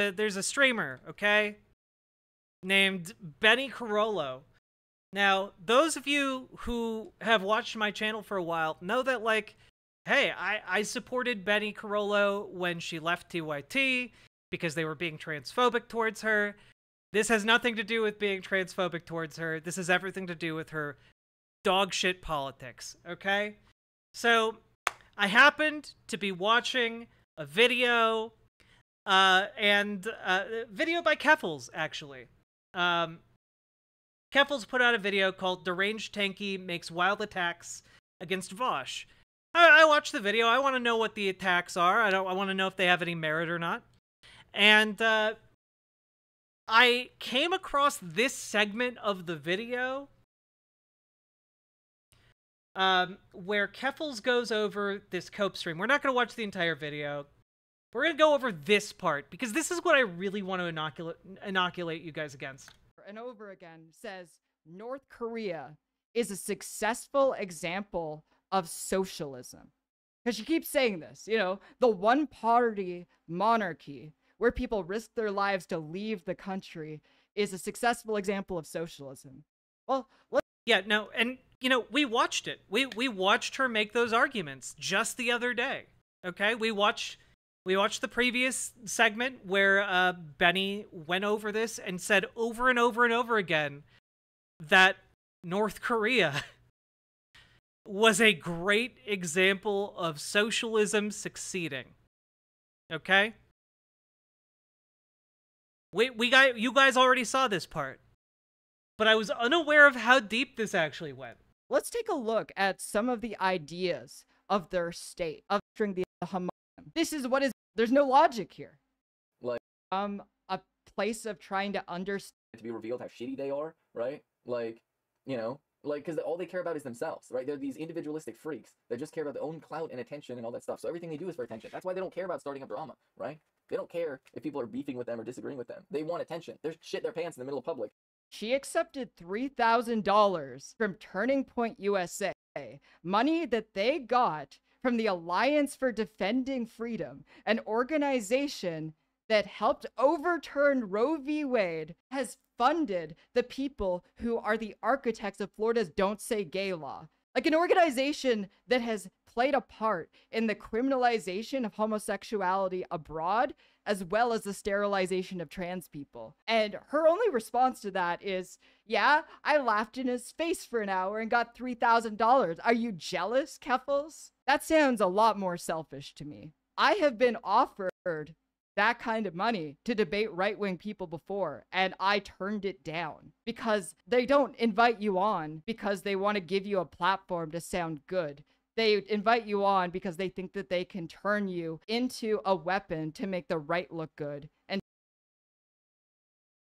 uh, there's a streamer, okay, named Benny Carollo. Now, those of you who have watched my channel for a while know that, like, hey, I, I supported Benny Carollo when she left TYT because they were being transphobic towards her. This has nothing to do with being transphobic towards her. This has everything to do with her dog shit politics, okay? So, I happened to be watching a video, uh, and uh, video by Keffals, actually. Um, Keffals put out a video called Deranged Tanky Makes Wild Attacks Against Vosh. I, I watched the video. I want to know what the attacks are. I don't. I want to know if they have any merit or not. And uh, I came across this segment of the video um, where Keffals goes over this cope stream. We're not going to watch the entire video. We're going to go over this part because this is what I really want to inoculate, inoculate you guys against. And over again says North Korea is a successful example of socialism. Because she keeps saying this, you know, the one party monarchy where people risk their lives to leave the country is a successful example of socialism. Well, let's yeah, no, and you know, we watched it. We we watched her make those arguments just the other day. Okay? We watched we watched the previous segment where uh, Benny went over this and said over and over and over again that North Korea was a great example of socialism succeeding. Okay? We we got you guys already saw this part. But I was unaware of how deep this actually went. let's take a look at some of the ideas of their state of the Hamas. This is what is there's no logic here. Like- um a place of trying to understand to be revealed how shitty they are, right? Like, you know, like because all they care about is themselves, right? They're these individualistic freaks that just care about their own clout and attention and all that stuff. So everything they do is for attention. That's why they don't care about starting up drama, right? They don't care if people are beefing with them or disagreeing with them. They want attention. They're shit their pants in the middle of public. She accepted $3,000 from Turning Point USA, money that they got from the Alliance for Defending Freedom, an organization that helped overturn Roe v. Wade, has funded the people who are the architects of Florida's Don't Say Gay law. Like an organization that has played a part in the criminalization of homosexuality abroad as well as the sterilization of trans people. And her only response to that is, Yeah, I laughed in his face for an hour and got $3,000. Are you jealous, Keffals? That sounds a lot more selfish to me. I have been offered that kind of money to debate right wing people before, and I turned it down because they don't invite you on because they want to give you a platform to sound good they invite you on because they think that they can turn you into a weapon to make the right look good and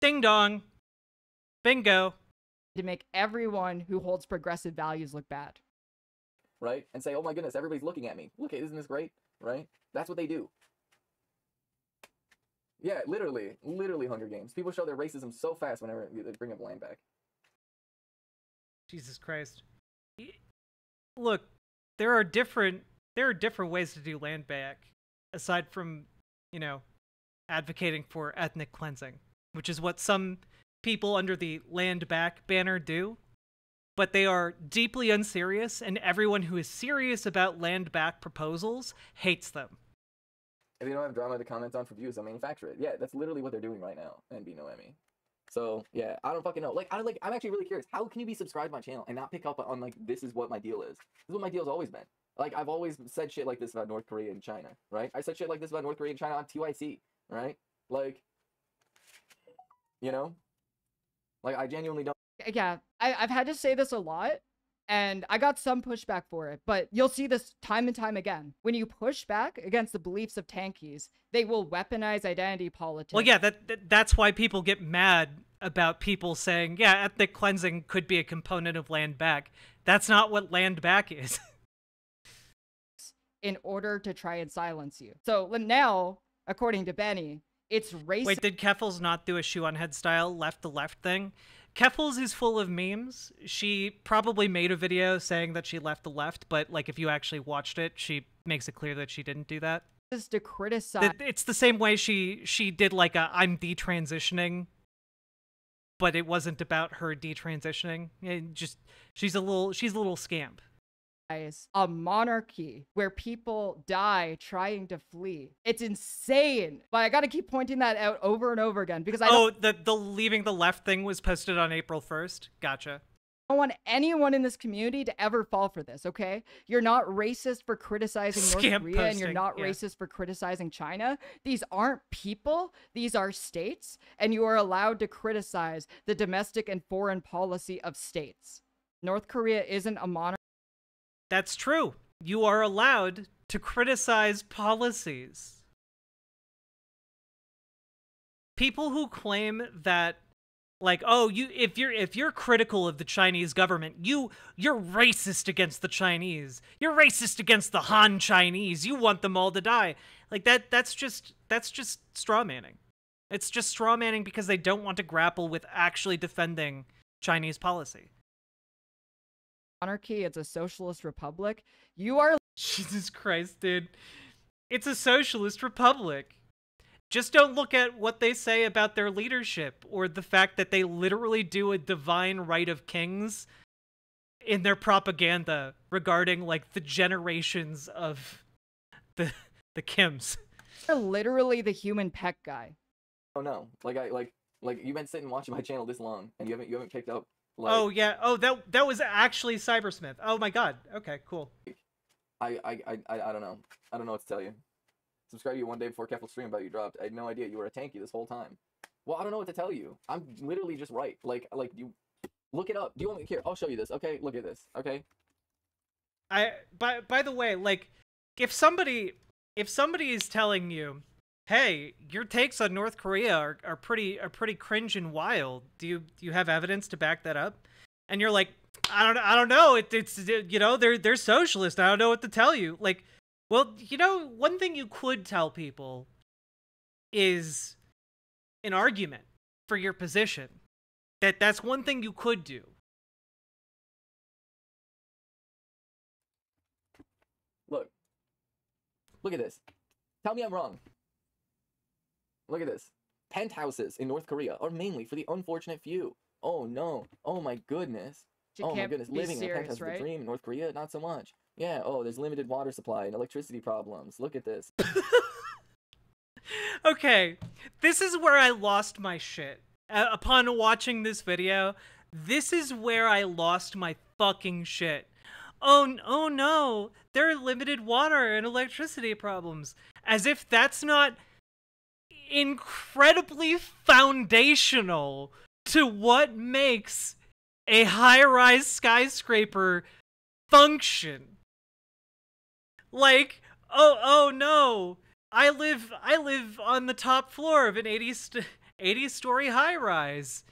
Ding dong. Bingo. to make everyone who holds progressive values look bad. right? And say, oh my goodness, everybody's looking at me. Look, isn't this great? Right? That's what they do. Yeah, literally, literally Hunger Games. People show their racism so fast whenever they bring up land back. Jesus Christ. Look, there are different there are different ways to do land back aside from, you know, advocating for ethnic cleansing, which is what some people under the land back banner do. But they are deeply unserious and everyone who is serious about land back proposals hates them. If you don't have drama to comment on for views, I'll manufacture it. Yeah, that's literally what they're doing right now. And be no Noemi. So yeah, I don't fucking know. Like I like I'm actually really curious. How can you be subscribed to my channel and not pick up on like this is what my deal is? This is what my deal's always been. Like I've always said shit like this about North Korea and China, right? I said shit like this about North Korea and China on TYC, right? Like you know? Like I genuinely don't Yeah, I, I've had to say this a lot, and I got some pushback for it, but you'll see this time and time again. When you push back against the beliefs of tankies, they will weaponize identity politics. Well, yeah, that, that that's why people get mad about people saying, yeah, ethnic cleansing could be a component of land back. That's not what land back is. in order to try and silence you. So now, according to Benny, it's racist. Wait, did Keffals not do a shoe on head style left to left thing? Keffals is full of memes. She probably made a video saying that she left the left, but like if you actually watched it, she makes it clear that she didn't do that. Just to criticize. It's the same way she she did like a I'm detransitioning, but it wasn't about her detransitioning. It just she's a little she's a little scamp. A monarchy where people die trying to flee. It's insane. But I got to keep pointing that out over and over again because I Oh, the the leaving the left thing was posted on April first. Gotcha. I don't want anyone in this community to ever fall for this, okay? You're not racist for criticizing North Korea and you're not yeah. racist for criticizing China. These aren't people, these are states, and you are allowed to criticize the domestic and foreign policy of states. North Korea isn't a monarchy. That's true. You are allowed to criticize policies. People who claim that like oh you if you're if you're critical of the Chinese government, you you're racist against the Chinese. You're racist against the Han Chinese. You want them all to die. Like that that's just that's just straw manning. It's just straw manning because they don't want to grapple with actually defending Chinese policy. Monarchy, it's a socialist republic. You are Jesus Christ, dude. It's a socialist republic. Just don't look at what they say about their leadership or the fact that they literally do a divine right of kings in their propaganda regarding like the generations of the the Kims. You're literally the human pet guy. Oh no, like I like like you've been sitting watching my channel this long and you haven't you haven't picked up. Like, oh yeah. Oh that that was actually Cybersmith. Oh my god. Okay, cool. I, I I I don't know. I don't know what to tell you. Subscribe to you one day before Kefil stream about you dropped. I had no idea you were a tanky this whole time. Well, I don't know what to tell you. I'm literally just right. Like like you look it up. Do you want me here? I'll show you this. Okay, look at this. Okay. I by by the way, like if somebody if somebody is telling you, "Hey, your takes on North Korea are, are pretty are pretty cringe and wild," do you do you have evidence to back that up? And you're like, "I don't I don't know. It, it's you know they're they're socialist. I don't know what to tell you." Like, well, you know, one thing you could tell people is an argument for your position. That that's one thing you could do. Look. Look at this. Tell me I'm wrong. Look at this. Penthouses in North Korea are mainly for the unfortunate few. Oh no. Oh my goodness. You oh my goodness. be Living in a serious, penthouse is a dream in North Korea, not so much. Yeah, oh, there's limited water supply and electricity problems. Look at this. okay, this is where I lost my shit. Uh, upon watching this video, this is where I lost my fucking shit. Oh, n- oh no, there are limited water and electricity problems. As if that's not incredibly foundational to what makes a high rise skyscraper function. Like, oh, oh no, I live I live on the top floor of an 80 st- 80 story high rise.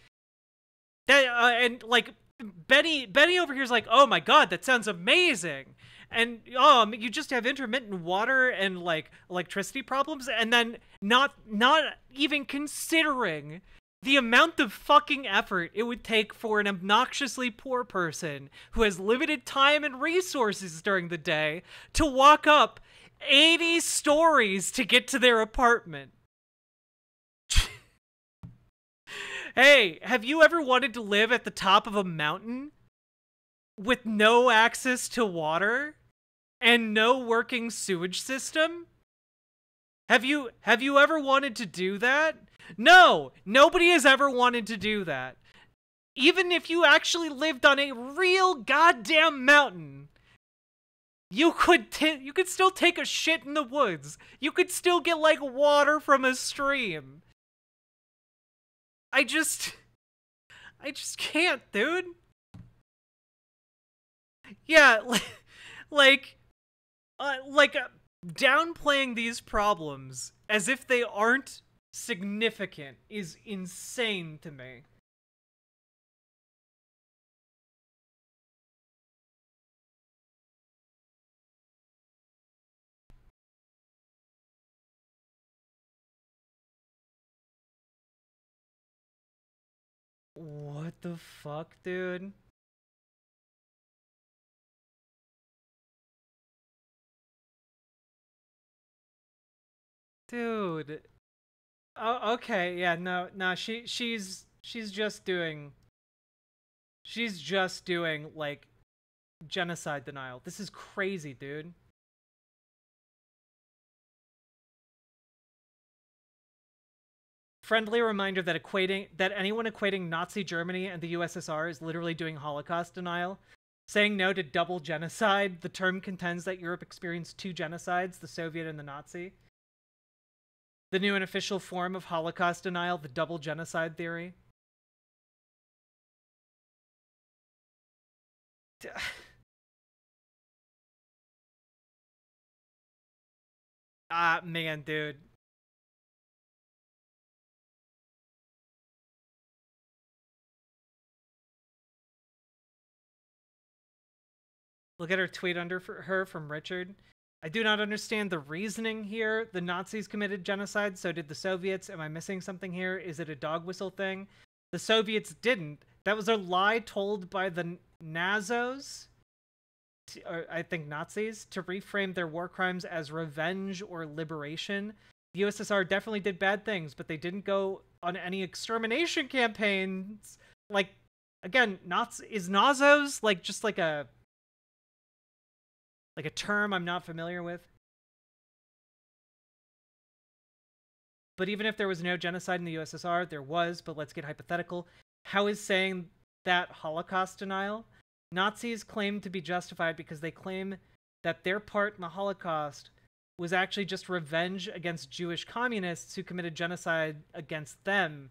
That uh, and like Benny Benny over here is like, "Oh my god, that sounds amazing." And um you just have intermittent water and like electricity problems and then not not even considering the amount of fucking effort it would take for an obnoxiously poor person who has limited time and resources during the day to walk up 80 stories to get to their apartment. hey, have you ever wanted to live at the top of a mountain with no access to water and no working sewage system? Have you have you ever wanted to do that? No, nobody has ever wanted to do that. Even if you actually lived on a real goddamn mountain, you could you could still take a shit in the woods. You could still get like water from a stream. I just I just can't, dude. Yeah, like like uh, like uh, downplaying these problems as if they aren't significant is insane to me. What the fuck, dude? Dude. Oh, okay, yeah, no, no, she she's she's just doing. She's just doing like genocide denial. This is crazy, dude. Friendly reminder that equating that anyone equating Nazi Germany and the USSR is literally doing Holocaust denial. Saying no to double genocide, the term contends that Europe experienced two genocides, the Soviet and the Nazi. The new and official form of Holocaust denial, the double genocide theory. Ah, man, dude. Look at her tweet under her from Richard. I do not understand the reasoning here. The Nazis committed genocide, so did the Soviets. Am I missing something here? Is it a dog whistle thing? The Soviets didn't. That was a lie told by the Nazos, or I think Nazis, to reframe their war crimes as revenge or liberation. The USSR definitely did bad things, but they didn't go on any extermination campaigns. Like, again, Nazi is Nazos like just like a like a term I'm not familiar with. But even if there was no genocide in the USSR, there was, but let's get hypothetical. How is saying that Holocaust denial? Nazis claim to be justified because they claim that their part in the Holocaust was actually just revenge against Jewish communists who committed genocide against them.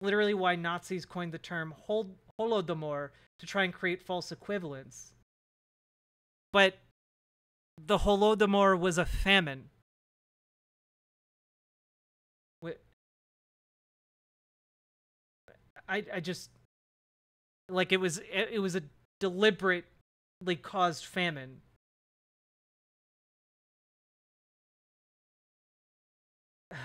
Literally, why Nazis coined the term Hol- Holodomor to try and create false equivalence. But the Holodomor was a famine. I I just like it was it, was a deliberately caused famine.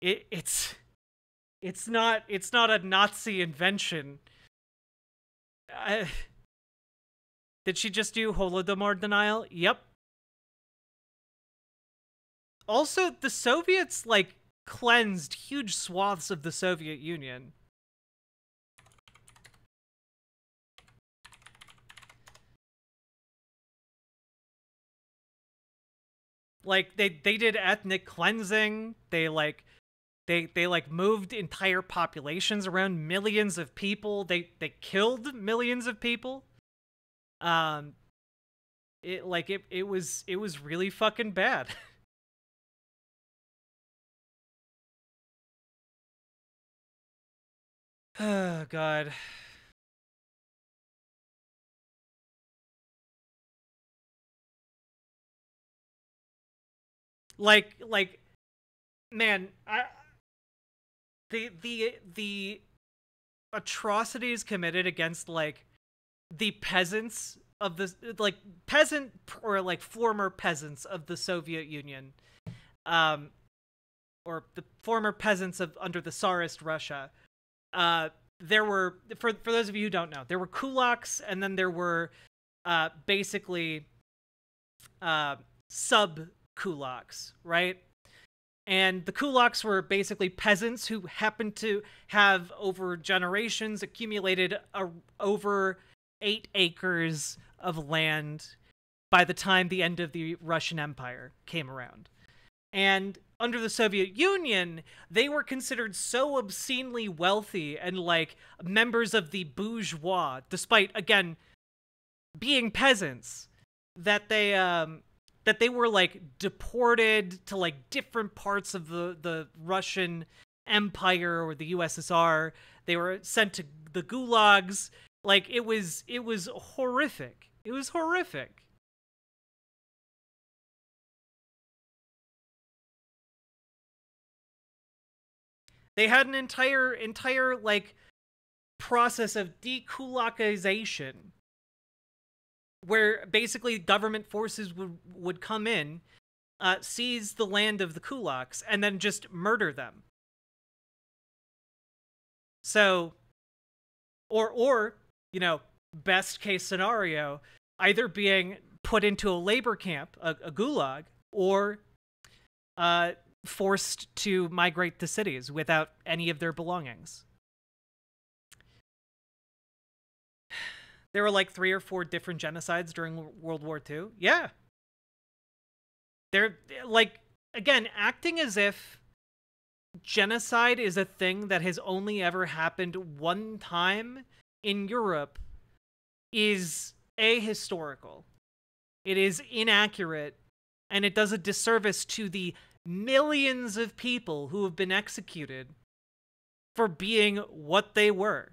It it's it's not it's not a Nazi invention. I, did she just do Holodomor denial? Yep. Also, the Soviets, like, cleansed huge swaths of the Soviet Union. Like, they, they did ethnic cleansing. They, like, they, they, like, moved entire populations around millions of people. They, they killed millions of people. Um, it like it it was it was really fucking bad. oh god. Like like man, I the the the atrocities committed against like the peasants of the like peasant or like former peasants of the Soviet Union, um, or the former peasants of under the Tsarist Russia. Uh, there were for for those of you who don't know, there were kulaks, and then there were uh, basically uh, sub kulaks, right? And the kulaks were basically peasants who happened to have over generations accumulated a, over eight acres of land by the time the end of the Russian Empire came around. And under the Soviet Union, they were considered so obscenely wealthy and like members of the bourgeois, despite again being peasants, that they um that they were like deported to like different parts of the the Russian Empire or the USSR. They were sent to the gulags like it was it was horrific. It was horrific. They had an entire entire like process of dekulakization where basically government forces would would come in, uh, seize the land of the kulaks, and then just murder them. So, or or you know, best case scenario, either being put into a labor camp, a, a gulag, or uh, forced to migrate to cities without any of their belongings. There were like three or four different genocides during World War II. Yeah. They're like, again, acting as if genocide is a thing that has only ever happened one time in Europe is ahistorical. It is inaccurate, and it does a disservice to the millions of people who have been executed for being what they were.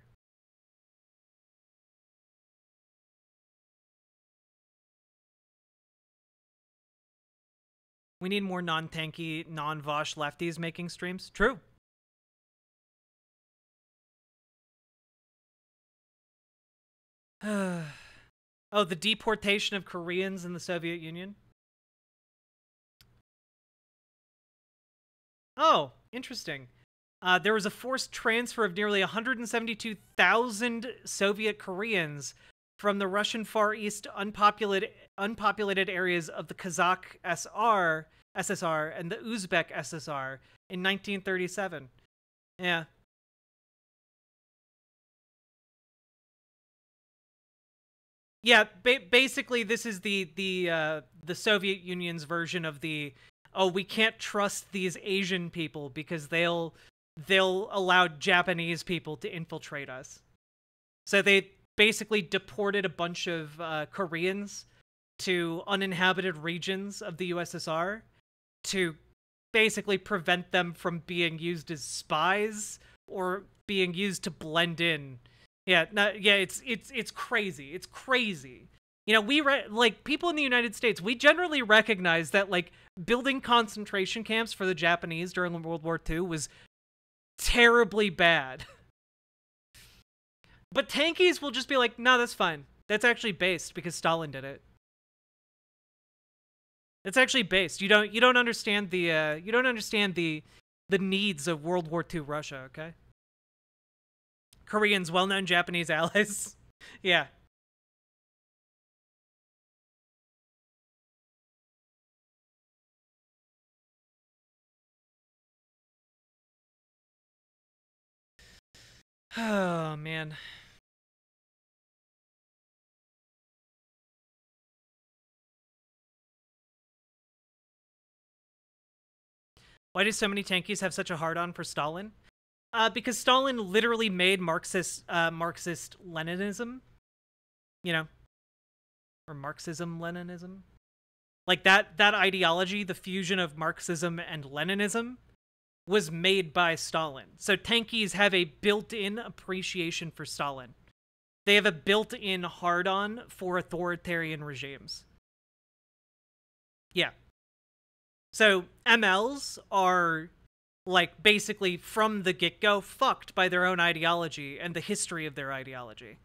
We need more non-tanky, non-Vosh lefties making streams. True. oh, the deportation of Koreans in the Soviet Union? Oh, interesting. Uh, there was a forced transfer of nearly 172,000 Soviet Koreans from the Russian Far East unpopulated unpopulated areas of the Kazakh SR SSR and the Uzbek SSR in 1937. Yeah. Yeah, ba- basically this is the the uh, the Soviet Union's version of the oh we can't trust these Asian people because they'll they'll allow Japanese people to infiltrate us. So they basically deported a bunch of uh, Koreans to uninhabited regions of the USSR to basically prevent them from being used as spies or being used to blend in. Yeah, not, yeah, it's it's it's crazy. It's crazy. You know, we re- like people in the United States, we generally recognize that like building concentration camps for the Japanese during World War II was terribly bad. But tankies will just be like, no, that's fine. That's actually based because Stalin did it. It's actually based. You don't you don't understand the uh, you don't understand the the needs of World War II Russia, okay? Koreans, well-known Japanese allies. yeah. Oh man. Why do so many tankies have such a hard on for Stalin? Uh, because Stalin literally made Marxist uh, Marxist Leninism, you know, or Marxism Leninism, like that that ideology, the fusion of Marxism and Leninism, was made by Stalin. So tankies have a built-in appreciation for Stalin. They have a built-in hard-on for authoritarian regimes. Yeah, so MLs are like basically from the get-go fucked by their own ideology and the history of their ideology.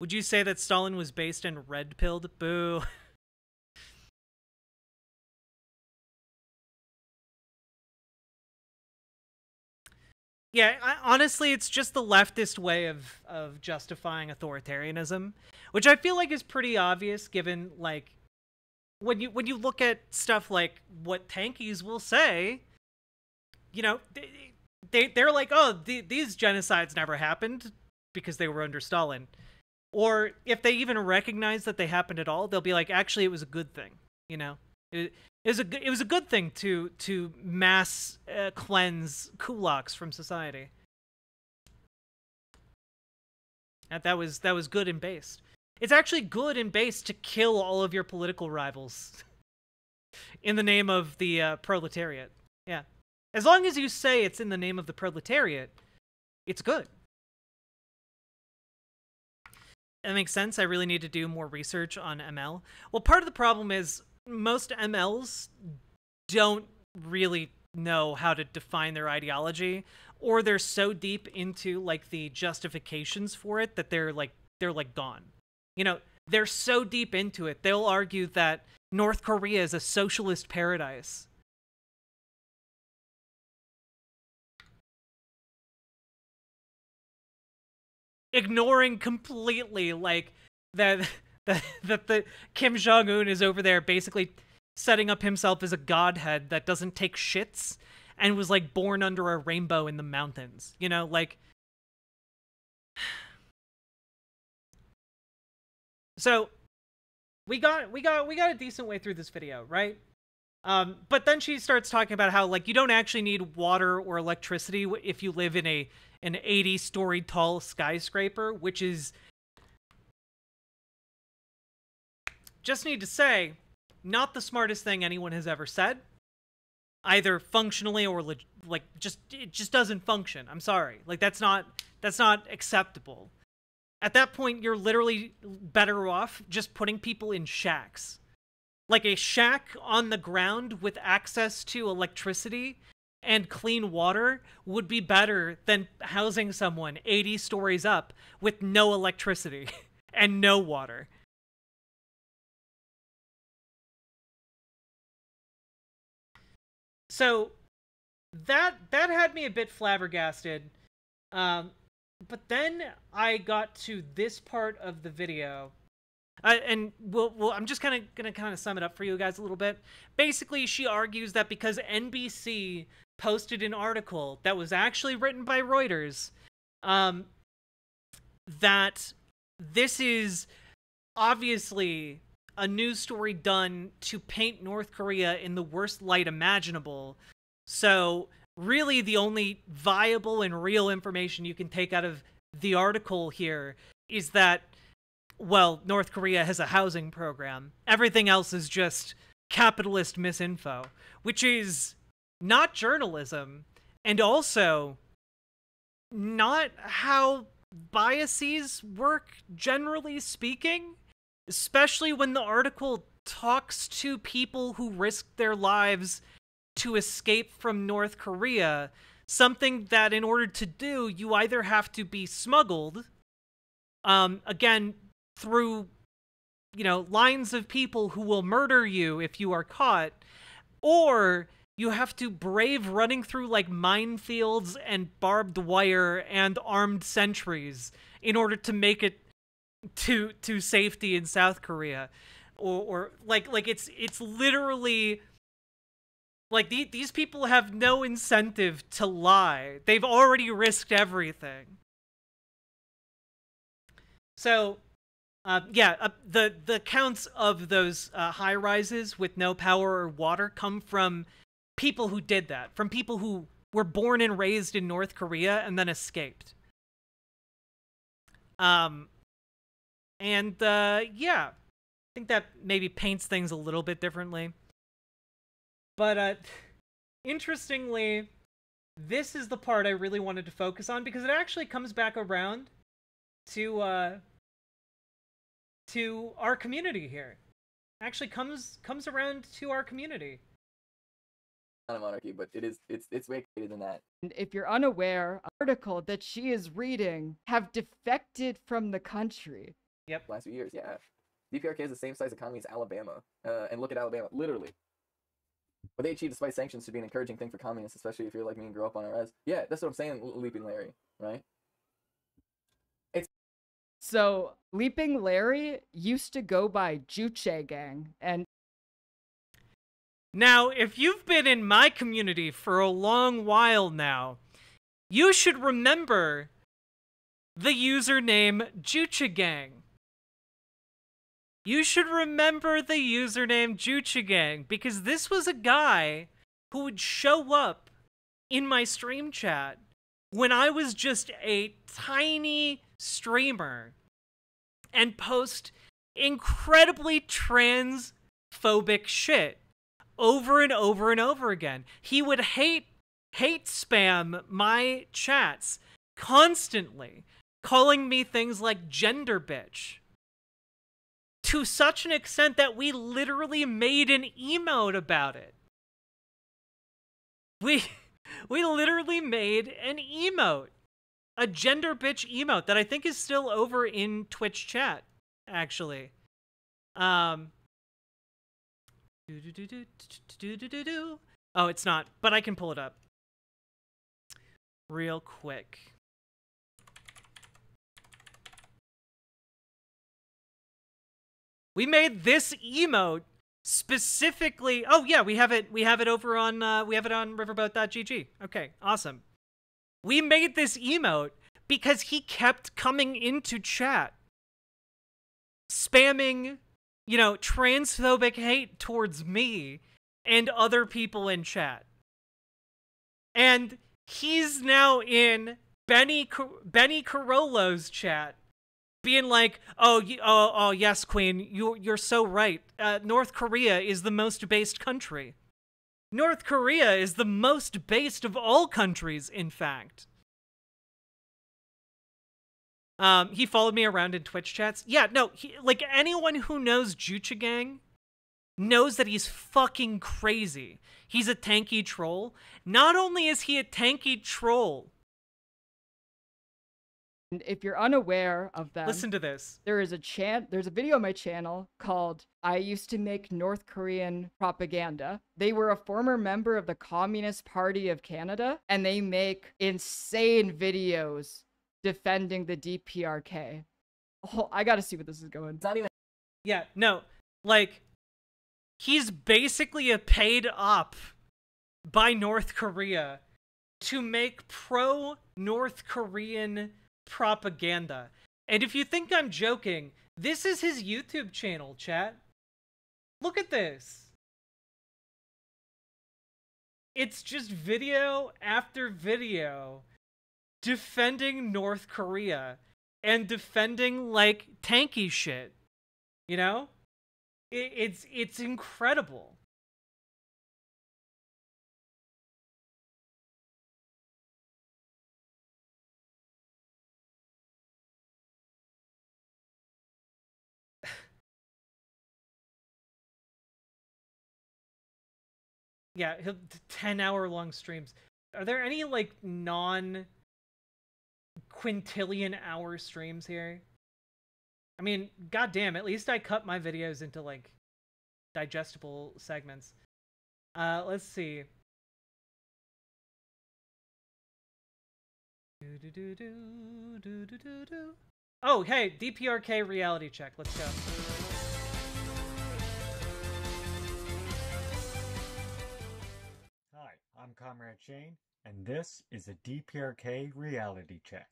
Would you say that Stalin was based in red pilled? Boo. yeah, I, honestly, it's just the leftist way of of justifying authoritarianism, which I feel like is pretty obvious given like when you when you look at stuff like what tankies will say, you know, they, they they're like, oh, the, these genocides never happened because they were under Stalin, or if they even recognize that they happened at all, they'll be like, actually, it was a good thing, you know. It, it was a it was a good thing to to mass uh, cleanse kulaks from society. That that was that was good and based. It's actually good and base to kill all of your political rivals in the name of the uh, proletariat. Yeah. As long as you say it's in the name of the proletariat, it's good. That makes sense. I really need to do more research on ML. Well, part of the problem is most MLs don't really know how to define their ideology or they're so deep into like the justifications for it that they're like they're like gone you know, they're so deep into it, they'll argue that North Korea is a socialist paradise. Ignoring completely, like, that that that the Kim Jong Un is over there basically setting up himself as a godhead that doesn't take shits and was like born under a rainbow in the mountains. You know, like So we got we got we got a decent way through this video, right? Um, but then she starts talking about how like you don't actually need water or electricity if you live in a an 80 story tall skyscraper, which is just need to say not the smartest thing anyone has ever said either functionally or like just it just doesn't function. I'm sorry. Like that's not that's not acceptable at that point you're literally better off just putting people in shacks like a shack on the ground with access to electricity and clean water would be better than housing someone 80 stories up with no electricity and no water So that that had me a bit flabbergasted. Um, but then I got to this part of the video. Uh, and we'll, we'll, I'm just kind of gonna kind of sum it up for you guys a little bit. Basically, she argues that because NBC posted an article that was actually written by Reuters, um, that this is obviously a news story done to paint North Korea in the worst light imaginable. So, really, the only viable and real information you can take out of the article here is that, well, North Korea has a housing program. Everything else is just capitalist misinfo, which is not journalism and also not how biases work, generally speaking especially when the article talks to people who risked their lives to escape from North Korea, something that in order to do, you either have to be smuggled, um, again, through, you know, lines of people who will murder you if you are caught, or you have to brave running through like minefields and barbed wire and armed sentries in order to make it to to safety in South Korea. Or or like like it's it's literally like the, these people have no incentive to lie. They've already risked everything. So, uh, yeah, uh, the the counts of those uh, high rises with no power or water come from people who did that, from people who were born and raised in North Korea and then escaped. Um, and uh, yeah, I think that maybe paints things a little bit differently. But uh, interestingly, this is the part I really wanted to focus on because it actually comes back around to uh, to our community here. Actually comes comes around to our community. Not a monarchy, but it is it's it's way greater than that. And if you're unaware, article that she is reading have defected from the country. Yep. Last few years, yeah. DPRK is the same size economy as Alabama, uh, and look at Alabama, literally. What they achieved despite sanctions should be an encouraging thing for communists, especially if you're like me and grew up on RS. Yeah, that's what I'm saying, Leaping Larry, right? It's so Leaping Larry used to go by Juche Gang, and now if you've been in my community for a long while now, you should remember the username Juche Gang you should remember the username Juche Gang because this was a guy who would show up in my stream chat when I was just a tiny streamer and post incredibly transphobic shit over and over and over again. He would hate hate spam my chats constantly, calling me things like gender bitch to such an extent that we literally made an emote about it. We we literally made an emote. A gender bitch emote that I think is still over in Twitch chat, actually. Um Oh, it's not, but I can pull it up. Real quick. We made this emote specifically. Oh yeah, we have it. We have it over on. Uh, we have it on Riverboat.gg. Okay, awesome. We made this emote because he kept coming into chat, spamming, you know, transphobic hate towards me and other people in chat. And he's now in Benny Benny Carollo's chat being like, "Oh, oh, oh, yes, Queen, you you're so right. Uh, North Korea is the most based country. North Korea is the most based of all countries, in fact." Um, he followed me around in Twitch chats. Yeah, no, he, like anyone who knows Juche Gang knows that he's fucking crazy. He's a tanky troll. Not only is he a tanky troll, if you're unaware of them, listen to this. There is a chan- There's a video on my channel called "I used to make North Korean propaganda." They were a former member of the Communist Party of Canada, and they make insane videos defending the DPRK. Oh, I got to see what this is going. It's not even. Yeah, no, like he's basically a paid up by North Korea to make pro North Korean propaganda. And if you think I'm joking, this is his YouTube channel, chat. Look at this. It's just video after video defending North Korea and defending like tanky shit. You know? It, it's it's incredible. Yeah, 10 hour long streams. Are there any like non quintillion hour streams here? I mean, goddamn, at least I cut my videos into like digestible segments. Uh, let's see. Oh, hey, DPRK reality check. Let's go. I'm Comrade Shane, and this is a DPRK reality check.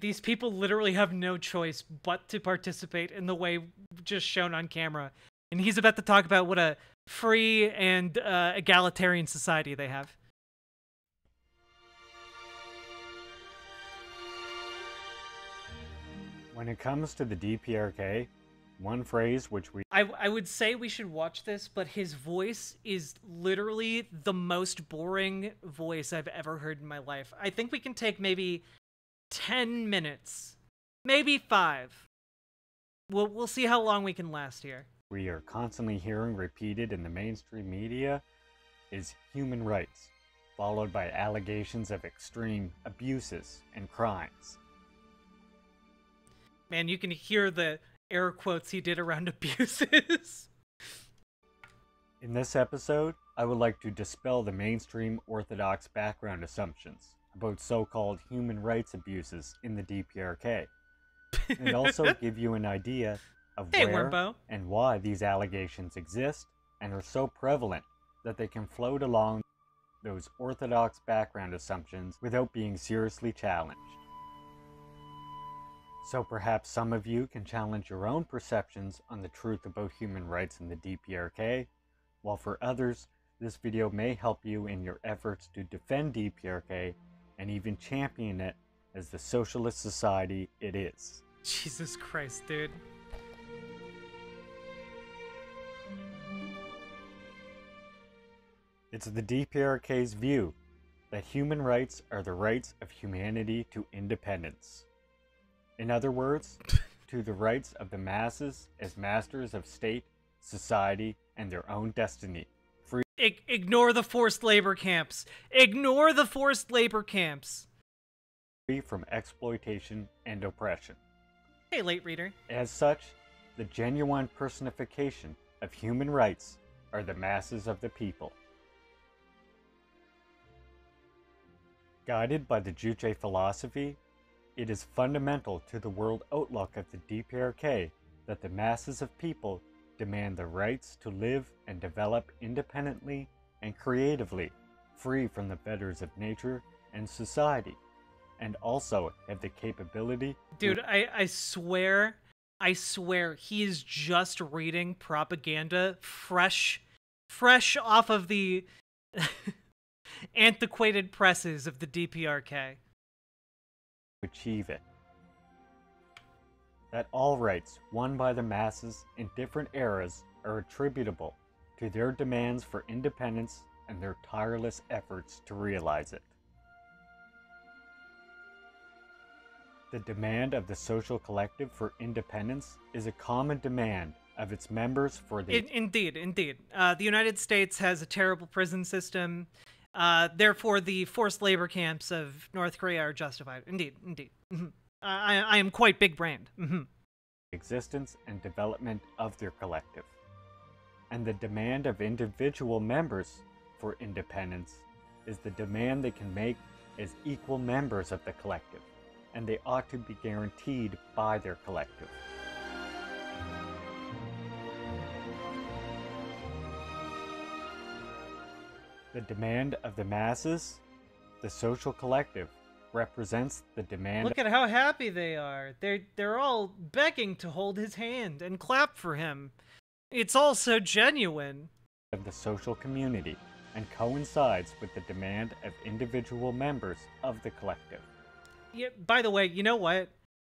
These people literally have no choice but to participate in the way just shown on camera. And he's about to talk about what a free and uh, egalitarian society they have. When it comes to the DPRK, one phrase which we I, I would say we should watch this, but his voice is literally the most boring voice I've ever heard in my life. I think we can take maybe 10 minutes, maybe 5. We'll we'll see how long we can last here. We are constantly hearing repeated in the mainstream media is human rights, followed by allegations of extreme abuses and crimes. Man, you can hear the air quotes he did around abuses. In this episode, I would like to dispel the mainstream orthodox background assumptions about so called human rights abuses in the DPRK, and also give you an idea of hey, where Wormbo. and why these allegations exist and are so prevalent that they can float along those orthodox background assumptions without being seriously challenged. So perhaps some of you can challenge your own perceptions on the truth about human rights in the DPRK, while for others, this video may help you in your efforts to defend DPRK and even champion it as the socialist society it is. Jesus Christ, dude. It's the DPRK's view that human rights are the rights of humanity to independence. In other words, to the rights of the masses as masters of state, society, and their own destiny. Free I- ignore the forced labor camps. Ignore the forced labor camps. free from exploitation and oppression. Hey, late reader. As such, the genuine personification of human rights are the masses of the people. Guided by the Juche philosophy, it is fundamental to the world outlook of the DPRK that the masses of people demand the rights to live and develop independently and creatively, free from the fetters of nature and society, and also have the capability. Dude, I, I swear, I swear, he is just reading propaganda fresh, fresh off of the antiquated presses of the DPRK. Achieve it. That all rights won by the masses in different eras are attributable to their demands for independence and their tireless efforts to realize it. The demand of the social collective for independence is a common demand of its members for the. In, indeed, indeed. Uh, the United States has a terrible prison system. Uh, therefore, the forced labor camps of North Korea are justified. Indeed, indeed. Mm-hmm. I, I am quite big brained. Mm-hmm. Existence and development of their collective. And the demand of individual members for independence is the demand they can make as equal members of the collective, and they ought to be guaranteed by their collective. The demand of the masses, the social collective, represents the demand Look at how happy they are. They're they're all begging to hold his hand and clap for him. It's all so genuine. of the social community and coincides with the demand of individual members of the collective. Yeah, by the way, you know what?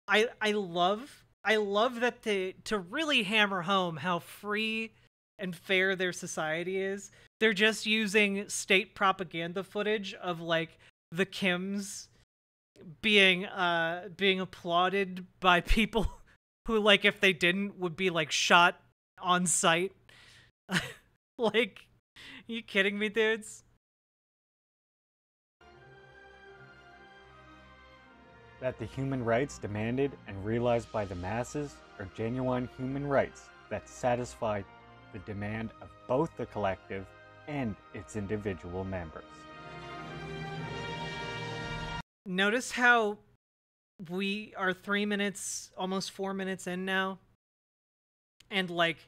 I I love I love that to to really hammer home how free and fair their society is. They're just using state propaganda footage of like the Kims being uh being applauded by people who like if they didn't would be like shot on sight. like you kidding me, dudes? That the human rights demanded and realized by the masses are genuine human rights that satisfy the demand of both the collective and its individual members. Notice how we are three minutes, almost four minutes in now, and like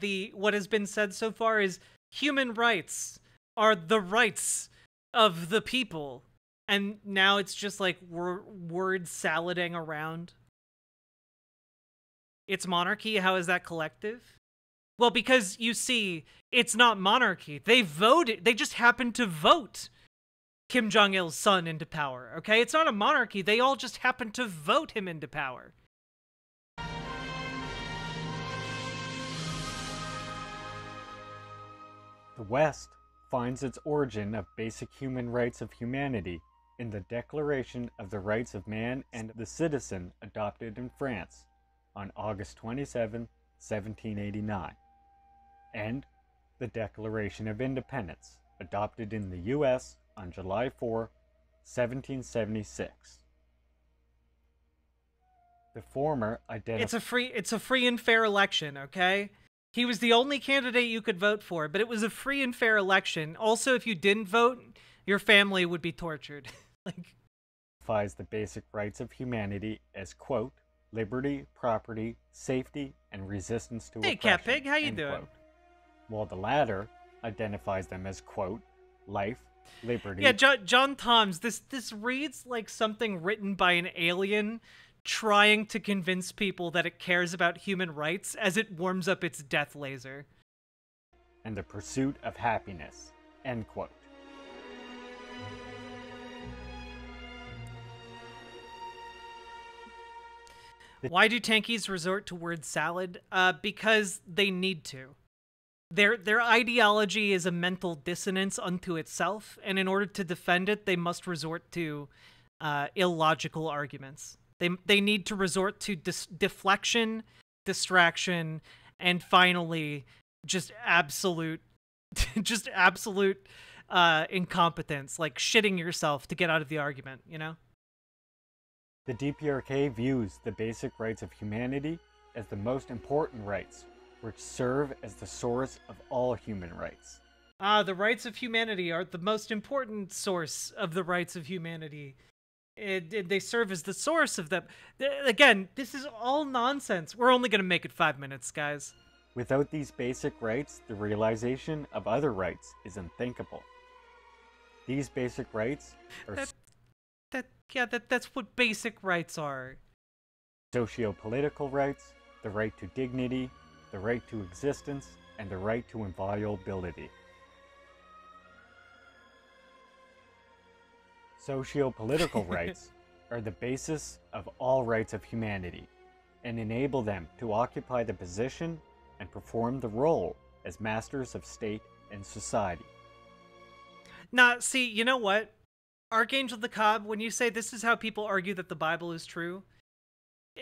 the what has been said so far is human rights are the rights of the people, and now it's just like wor- word salading around. It's monarchy. How is that collective? Well, because you see, it's not monarchy. They voted. They just happened to vote Kim Jong il's son into power. Okay, it's not a monarchy. They all just happened to vote him into power. The West finds its origin of basic human rights of humanity in the Declaration of the Rights of Man and the Citizen adopted in France on August 27, 1789, and the Declaration of Independence adopted in the U.S. on July 4, 1776. The former identifies It's a free it's a free and fair election, okay? He was the only candidate you could vote for, but it was a free and fair election. Also, if you didn't vote, your family would be tortured. like the basic rights of humanity as quote liberty, property, safety, and resistance to Hey, oppression. Cat Pig, how you doing? quote. While the latter identifies them as quote life, liberty, Yeah, jo- John Toms, this this reads like something written by an alien trying to convince people that it cares about human rights as it warms up its death laser. and the pursuit of happiness. End quote. Why do tankies resort to word salad? Uh, because they need to. Their their ideology is a mental dissonance unto itself, and in order to defend it, they must resort to uh, illogical arguments. They they need to resort to dis- deflection, distraction, and finally, just absolute, just absolute uh, incompetence, like shitting yourself to get out of the argument, you know? The DPRK views the basic rights of humanity as the most important rights, which serve as the source of all human rights. Ah, the rights of humanity are the most important source of the rights of humanity. It, it- they serve as the source of them. Again, this is all nonsense. We're only going to make it five minutes, guys. Without these basic rights, the realization of other rights is unthinkable. These basic rights are That, yeah, that, that's what basic rights are. socio-political rights, the right to dignity, the right to existence, and the right to inviolability. Socio-political rights are the basis of all rights of humanity and enable them to occupy the position and perform the role as masters of state and society. Now, see, you know what? Archangel the Cobb, when you say this is how people argue that the Bible is true, eh,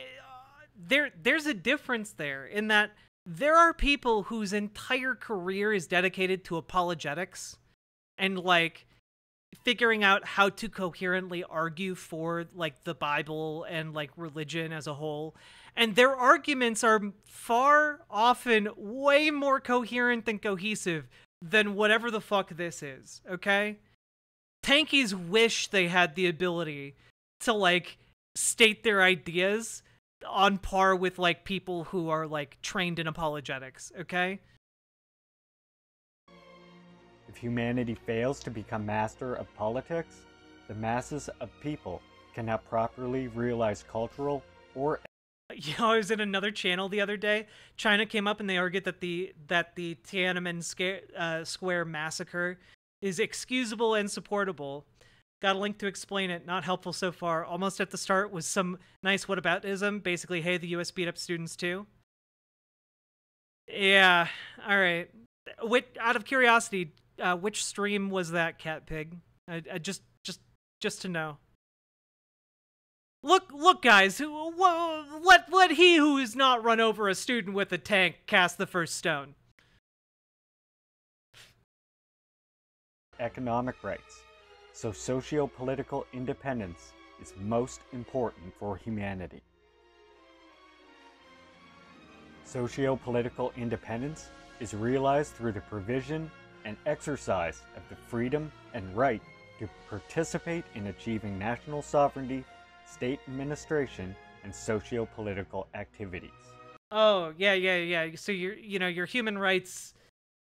there there's a difference there in that there are people whose entire career is dedicated to apologetics and like figuring out how to coherently argue for like the Bible and like religion as a whole. And their arguments are far often way more coherent and cohesive than whatever the fuck this is, okay? Tankies wish they had the ability to like state their ideas on par with like people who are like trained in apologetics, okay? If humanity fails to become master of politics, the masses of people cannot properly realize cultural or You know, I was in another channel the other day. China came up and they argued that the that the Tiananmen uh, Square massacre is excusable and supportable. Got a link to explain it. Not helpful so far. Almost at the start was some nice whataboutism. Basically, hey, the U.S. beat up students too. Yeah. All right. Which, out of curiosity, uh, which stream was that, Cat Pig? I, I just, just, just to know. Look, look, guys! Who, whoa, let let he who is not run over a student with a tank cast the first stone. Economic rights, so socio-political independence is most important for humanity. Socio-political independence is realized through the provision and exercise of the freedom and right to participate in achieving national sovereignty, state administration, and socio-political activities. Oh yeah, yeah, yeah. So your you know your human rights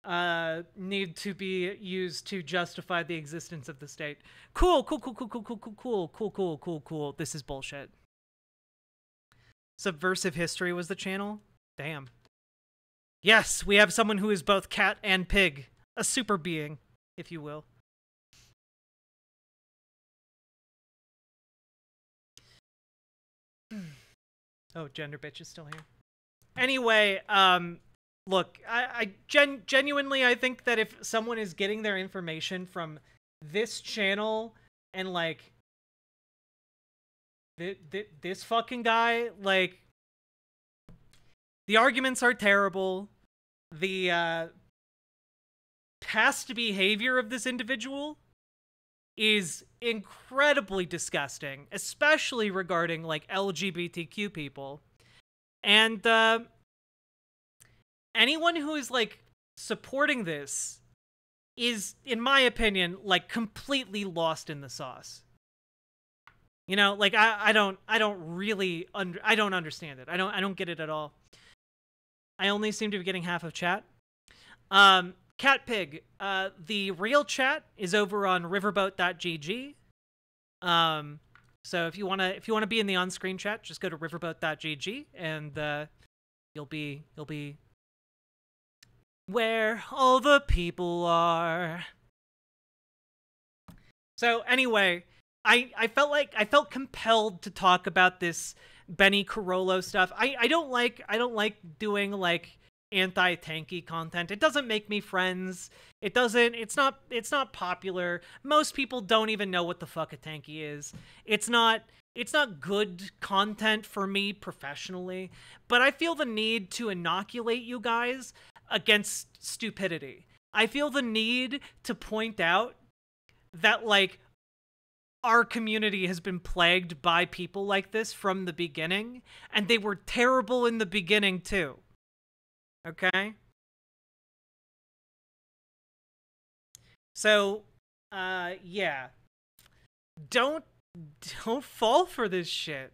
uh need to be used to justify the existence of the state. Cool, cool, cool, cool, cool, cool, cool, cool, cool, cool, cool, cool. This is bullshit. Subversive History was the channel. Damn. Yes, we have someone who is both cat and pig, a super being, if you will. Oh, gender bitch is still here. Anyway, um, look, I, I gen- genuinely I think that if someone is getting their information from this channel and like th- th- this fucking guy, like the arguments are terrible. The uh, past behavior of this individual is incredibly disgusting, especially regarding like LGBTQ people. And uh, anyone who is like supporting this is, in my opinion, like completely lost in the sauce. You know, like I, I don't I don't really under I don't understand it. I don't I don't get it at all. I only seem to be getting half of chat. Um, Cat Pig, uh, the real chat is over on riverboat.gg. Um, so if you wanna if you wanna be in the on-screen chat, just go to riverboat.gg and uh, you'll be you'll be where all the people are. So anyway, I I felt like I felt compelled to talk about this Benny Carollo stuff. I I don't like I don't like doing like anti-tanky content. It doesn't make me friends. It doesn't it's not it's not popular. Most people don't even know what the fuck a tanky is. It's not it's not good content for me professionally, but I feel the need to inoculate you guys against stupidity. I feel the need to point out that like our community has been plagued by people like this from the beginning and they were terrible in the beginning too. Okay? So, uh yeah. Don't don't fall for this shit.